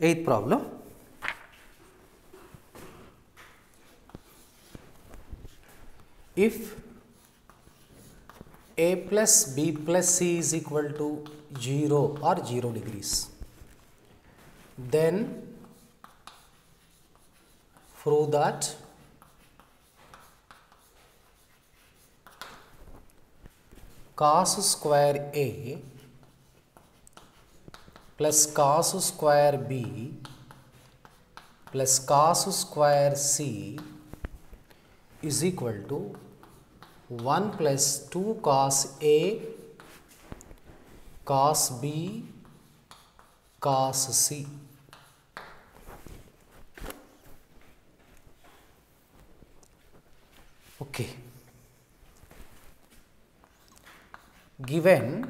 Eighth problem. If a plus b plus c is equal to 0 or 0 degrees, then prove that cos square a plus cos square b plus cos square c is equal to 1 plus 2 cos a cos b cos c. Okay. Given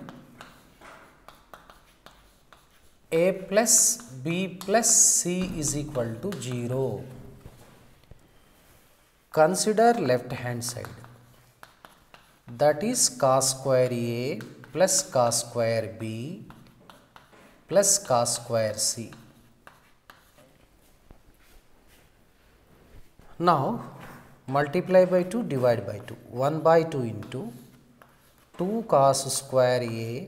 a plus b plus c is equal to 0. Consider left hand side that is cos square a plus cos square b plus cos square c. Now multiply by 2 divide by 2 1 by 2 into 2 cos square a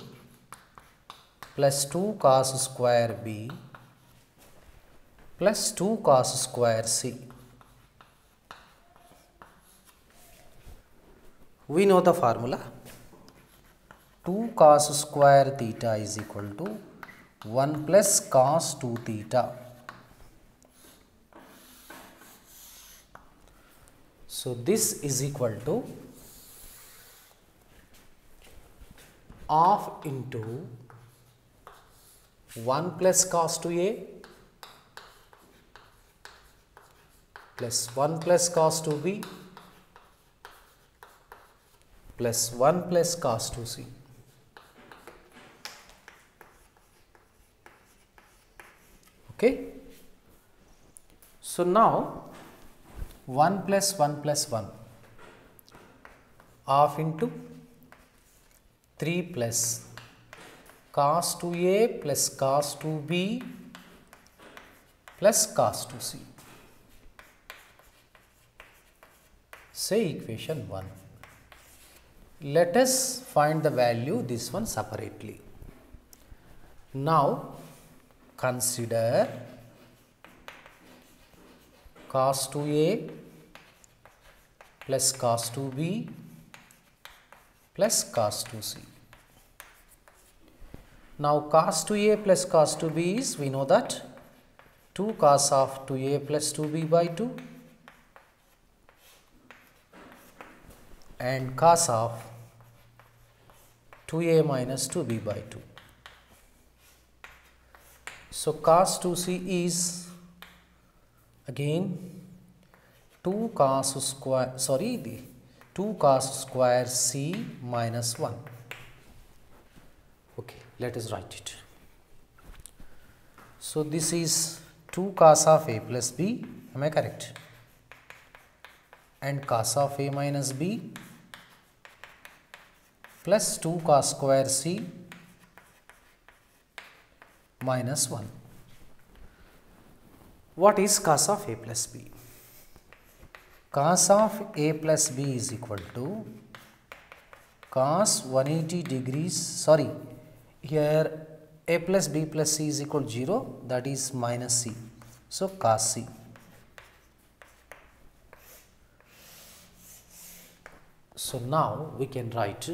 plus 2 cos square b plus 2 cos square c. We know the formula 2 cos square theta is equal to 1 plus cos 2 theta. So, this is equal to half into 1 plus cos 2a plus 1 plus cos 2b plus 1 plus cos 2c. Okay. So, now 1 plus 1 plus 1 half into 3 plus cos 2a plus cos 2b plus cos 2c. Say equation 1. Let us find the value this one separately. Now consider cos 2a plus cos 2b plus cos 2c. Now cos 2a plus cos 2b is we know that 2 cos of 2a plus 2b by 2 and cos of 2a minus 2b by 2. So cos 2c is again 2 cos square sorry the 2 cos square c minus 1 okay let us write it. So this is 2 cos of a plus b am i correct? And cos of a minus b plus 2 cos square c minus 1 what is cos of a plus b? Cos of a plus b is equal to cos 180 degrees sorry here a plus b plus c is equal to 0 that is minus c. So cos c. So now we can write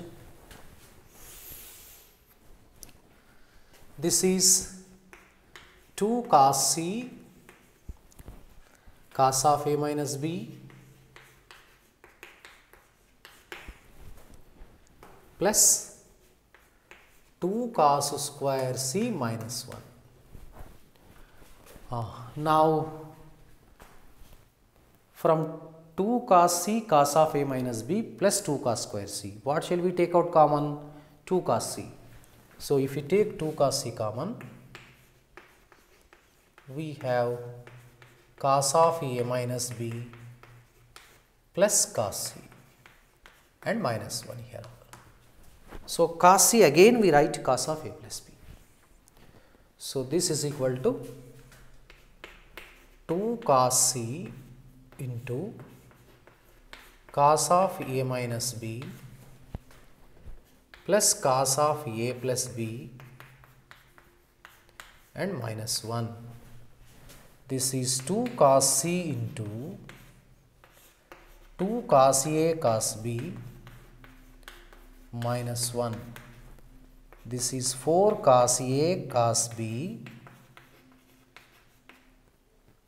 this is 2 cos c cos of a minus b plus 2 cos square c minus 1. Uh, now, from 2 cos c cos of a minus b plus 2 cos square c, what shall we take out common? 2 cos c. So, if we take 2 cos c common, we have cos of a minus b plus cos c and minus 1 here. So, cos c again we write cos of a plus b. So, this is equal to 2 cos c into cos of a minus b plus cos of a plus b and minus 1. This is 2 cos c into 2 cos a cos b minus 1. This is 4 cos a cos b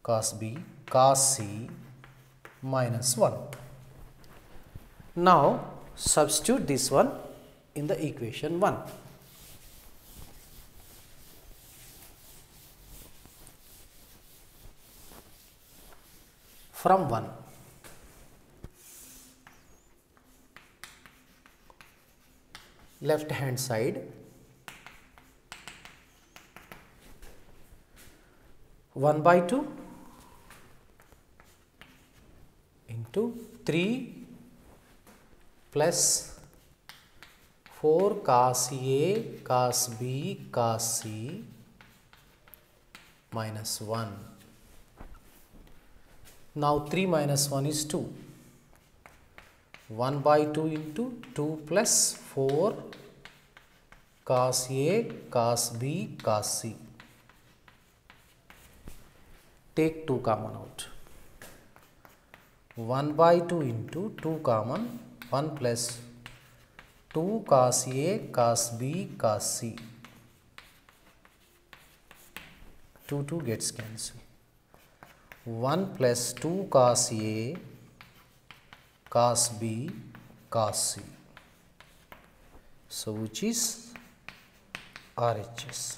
cos b cos c minus 1. Now substitute this one in the equation 1. From 1 left hand side 1 by 2 into 3 plus 4 cos A cos B cos C minus 1. Now 3 minus 1 is 2. 1 by 2 into 2 plus 4 cos A cos B cos C. Take 2 common out. 1 by 2 into 2 common 1 plus 2 cos A cos B cos C. 2 2 gets cancelled. 1 plus 2 cos A cos B cos C. So which is RHS.